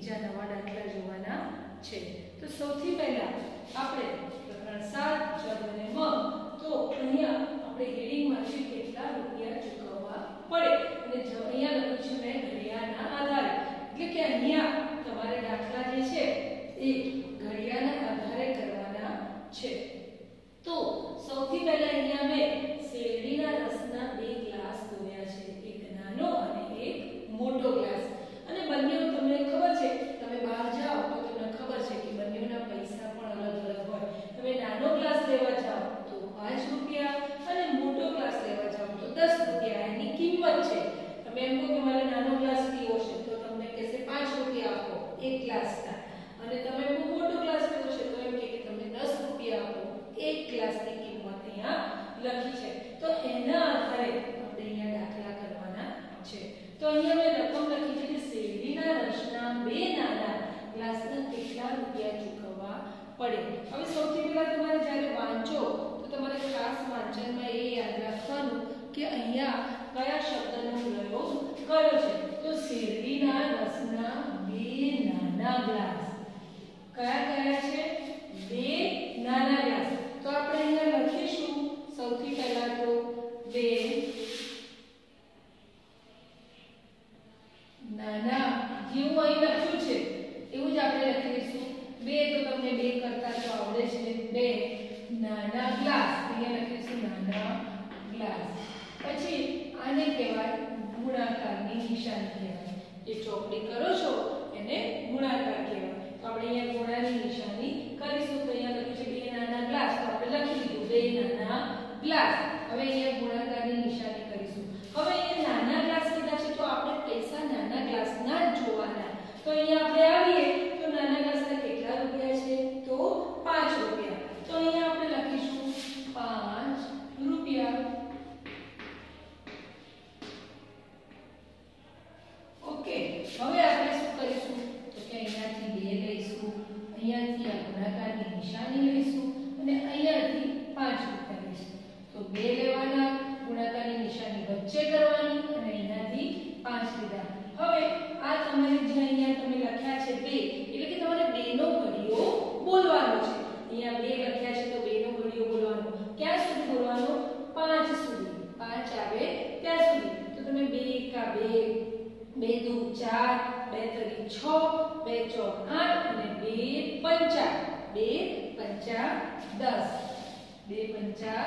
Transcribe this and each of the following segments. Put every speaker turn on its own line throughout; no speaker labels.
બીજા નવા દાખલા જોવાના છે. તો સૌથી પહેલા આપણે પ્રકરણ 7 જબ અને મ, તો અહીંયા આપણે હેડિંગમાં છે કેટલા રૂપિયા ચૂકવવા પડે? અને જમણીયા લખ્યું છે મેં ઘડિયાળના આધારે. એટલે કે અહીંયા તમારે દાખલા જે છે એ ખાસ વાંચનમાં એ યાદ રાખવાનું કે અહીંયા કયા શબ્દનો પ્રયોગ કર્યો છે? તો શેરડીના રસના બે નાના ગ્લાસ. કયા કયા છે? બે નાના ગ્લાસ. તો આપણે અહીંયા લખીશું સૌથી પહેલા તો બે નાના જેવું અહીં લખ્યું છે એવું જ આપણે લખી દઈશું બે તો તમને બે કરતા તો આવડે છે બે નાના ગ્લાસ અહીંયા લખીશું નાના ગ્લાસ પછી આને કહેવાય ગુણાકારની નિશાની કહેવાય જે કરો છો એને ગુણાકાર કહેવાય તો આપણે અહીંયા ગુણાની નિશાની કરીશું તો અહીંયા લખ્યું છે બે નાના ગ્લાસ તો આપણે લખી દીધું બે નાના ગ્લાસ હવે અહીંયા ગુણાકારની નિશાની કરીશું હવે અહીંયા નાના ગ્લાસ કીધા છે તો આપણે પૈસા નાના ગ્લાસના જ જોવાના તો અહીંયા આપણે આવીએ તો નાના ગ્લાસના કેટલા રૂપિયા છે તો 5 રૂપિયા તો અહીંયા આપણે લખીશું 5 રૂપિયા ઓકે હવે આપણે શું કરીશું તો કે અહીંયાથી બે લઈશું અહીંયાથી આ ગુણાકારની નિશાની લઈશું અને અહીંયાથી 5 રૂપિયા લઈશું તો બે લેવાના ગુણાકારની નિશાની વચ્ચે કરવાની અને અહીંયાથી 5 લીધા હવે આ તમારે જે અહીંયા તમે લખ્યા છે બે એટલે કે તમારે બેનો ઘડિયો બોલવાનો છે અહીંયા બે લખ્યા છે તો બેનો ઘડિયો બોલવાનો ક્યાં સુધી બોલવાનો 5 સુધી 5 આવે ત્યાં સુધી તો તમે બે એકા બે બે દુ ચાર બે તરી છ બે ચોક આઠ અને બે પંચા, બે પંચા દસ, બે પંચા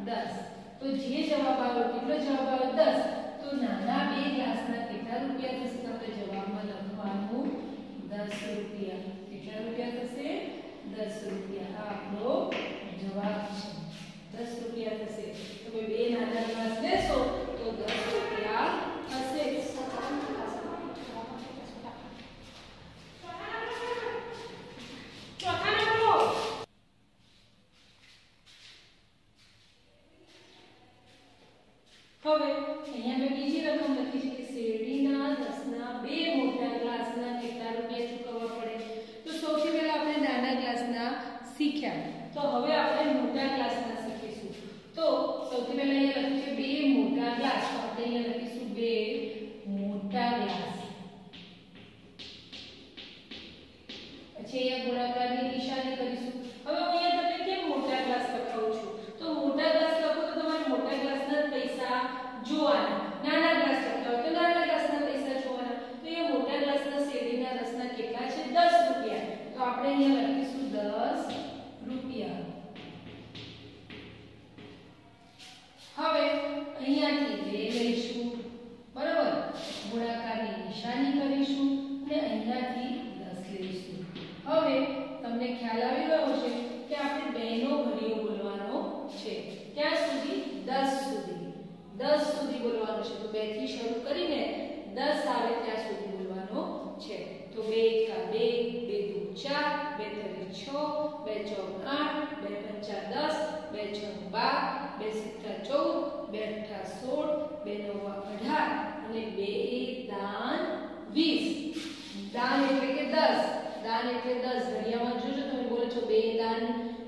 દસ. તો જે જવાબ આવ્યો કેટલો જવાબ આવ્યો દસ. તો નાના બે ગ્લાસના કેટલા રૂપિયા થશે? તમને જવાબમાં લખવાનું દસ રૂપિયા. કેટલા રૂપિયા થશે? દસ રૂપિયા. આ આપણો જવાબ છે. દસ રૂપિયા થશે. તમે બે નાના ગ્લાસ લેશો તો દસ રૂપિયા થશે હવે અહીંયા મેં બીજી રકમ લખી છે કે શેરડીના રસના બે મોટા ગ્લાસના કેટલા રૂપિયા ચૂકવવા પડે તો સૌથી પહેલા આપણે નાના ગ્લાસના શીખ્યા તો હવે આપણે મોટા ગ્લાસના શીખીશું તો સૌથી પહેલા અહીંયા લખ્યું છે બે મોટા ગ્લાસ તો આપણે અહીંયા લખીશું બે મોટા ગ્લાસ પછી અહીંયા ગુણાકારની નિશાની કરીશું હવે હું અહીંયા તમને કેમ મોટા ગ્લાસ લખાવું છું તો મોટા ગ્લાસ લખો તો તમારે મોટા ગ્લાસના પૈસા જોવાના. નાના ગ્લાસ લખતા હોય તો નાના ગ્લાસના પૈસા જોવાના. તો એ મોટા ગ્લાસના શેરડીના રસના કેટલા છે? 10 રૂપિયા. તો આપણે અહીંયા લખીશું 10 રૂપિયા. હવે અહીંયાથી બે લઈશું. બરાબર? ગુણાકારની નિશાની કરીશું અને અહીંયાથી 10 લઈશું. હવે તમને ખ્યાલ આવી ગયો છે કે આપણે બેનો ઘડિયો બોલવાનો છે ક્યાં સુધી 10 સુધી 10 સુધી બોલવાનું છે. તો 2 થી શરૂ કરીને 10 આવે ત્યાં સુધી બોલવાનો છે. તો 2 એકા 2 2 દુ 4 2 3 6 2 4 8 2 પંચા 10 2 છ 12 2 7 14 2 અઠ્ઠા 16 2 9 18 અને 2 દાન 20 દાન એટલે કે 10 દાન એટલે 10 ઘડિયામાં જોજો તમે બોલો છો બે દાન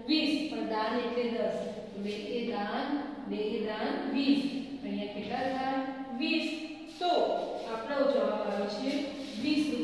20 પણ દાન એટલે 10 બે એ દાન, બે દાન 20 અહીંયા કેટલા થયા? 20 તો આપણો જવાબ આવે છે 20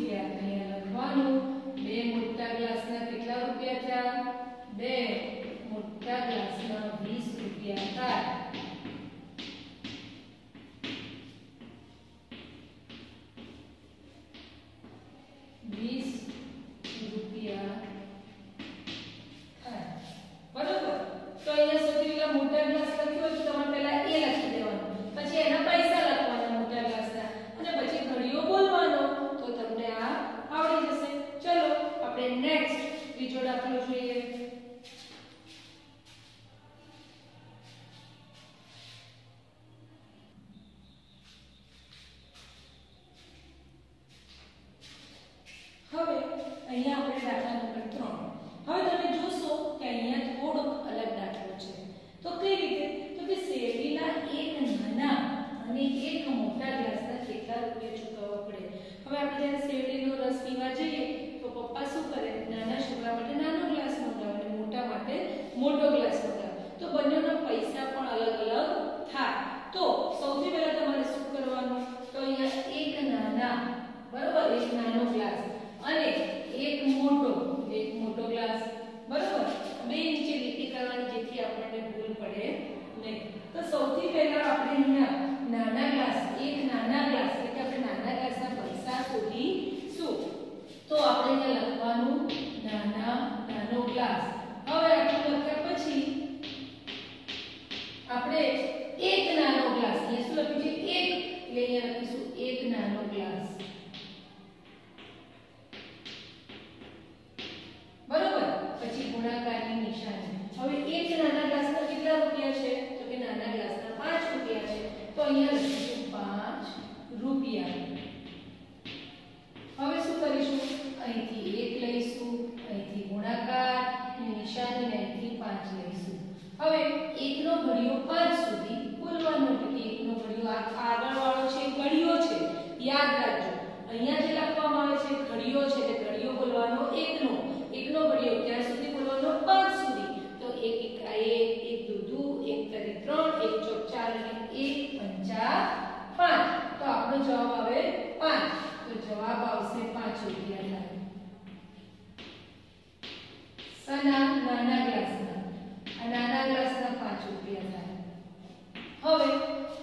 મહિના નાના ક્લાસ એક નાના ક્લાસ એટલે આપણે નાના ક્લાસના પૈસા શોધીશું તો આપણે લખવાનું નાના, નાનો ક્લાસ હવે એકનો ઘડિયો પર સુધી બોલવાનો એટલે કે એકનો ઘડિયો આગળ વાળો છે ઘડિયો છે. યાદ રાખજો. અહીંયા જે લખવામાં આવે છે, ઘડિયો છે, એટલે ઘડિયો બોલવાનો એકનો. એકનો ઘડિયો ક્યાં સુધી બોલવાનો પાંચ સુધી. તો એક એકા એક એક દૂધું એક તરી ત્રણ, એક ચોક ચાર, અને એક પંચા પાંચ. તો આપણો જવાબ આવે પાંચ. તો જવાબ આવશે પાંચ રૂપિયા સના નાના ગ્લાસ રૂપિયા થાય હવે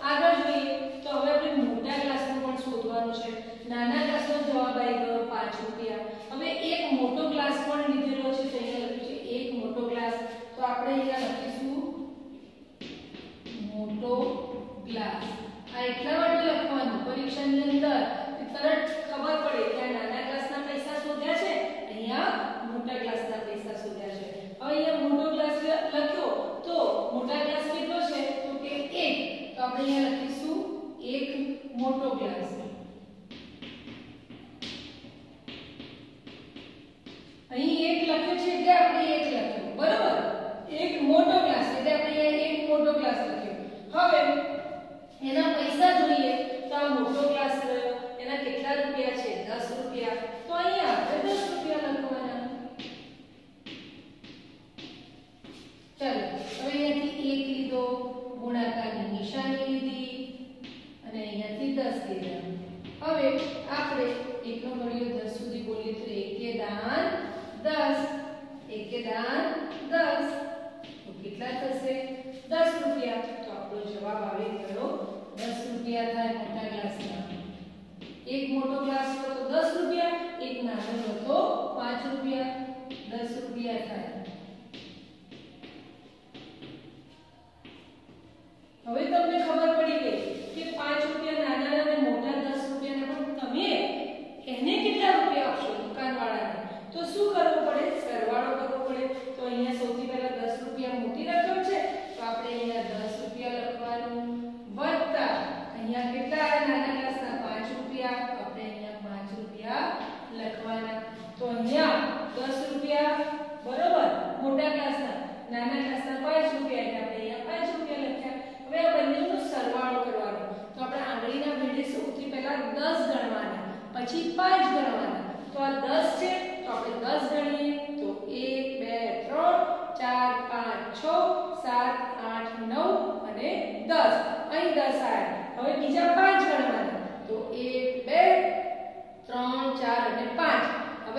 આગળ જોઈએ તો હવે આપણે મોટા ગ્લાસનું પણ શોધવાનું છે. નાના ગ્લાસનો જવાબ આવી ગયો પાંચ રૂપિયા. હવે એક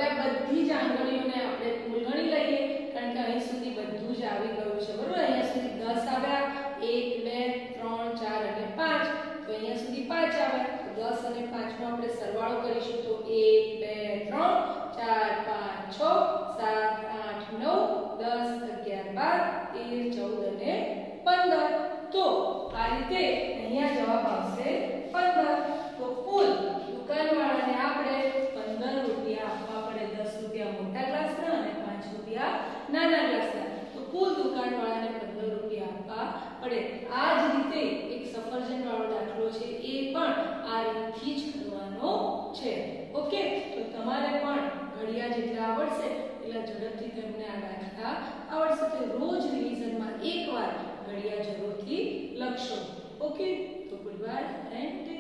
હવે આ બધી જ આપણે કુલ ગણી લઈએ, કારણ કે અહીં સુધી બધું જ આવી ગયું છે, બરાબર? અહીંયા સુધી 10 આવ્યા 1 2 3 4 અને 5 તો અહીંયા સુધી 5 આવે. તો 10 અને 5 નો આપણે સરવાળો કરીશું તો 1 2 3 4 5 6 7 8 9 10 11 12 13 14 અને 15 તો આ રીતે અહીંયા જવાબ આવશે 15 તો કુલ દુકાનવાળાને આપણે આપવા પડે દસ રૂપિયા મોટા ગ્લાસના અને પાંચ રૂપિયા નાના ગ્લાસના. તો કુલ દુકાનવાળાને પંદર રૂપિયા આપવા પડે. આ જ રીતે એક સફરજન વાળો દાખલો છે, એ પણ આ રીતથી જ કરવાનો છે. ઓકે? તો તમારે પણ ઘડિયા જેટલા આવડશે, એટલા ઝડપથી તમને આ દાખલા આવડશે. તો રોજ રિવિઝનમાં એકવાર ઘડિયા જરૂરથી લખશો. ઓકે? તો ગુડ એન્ડ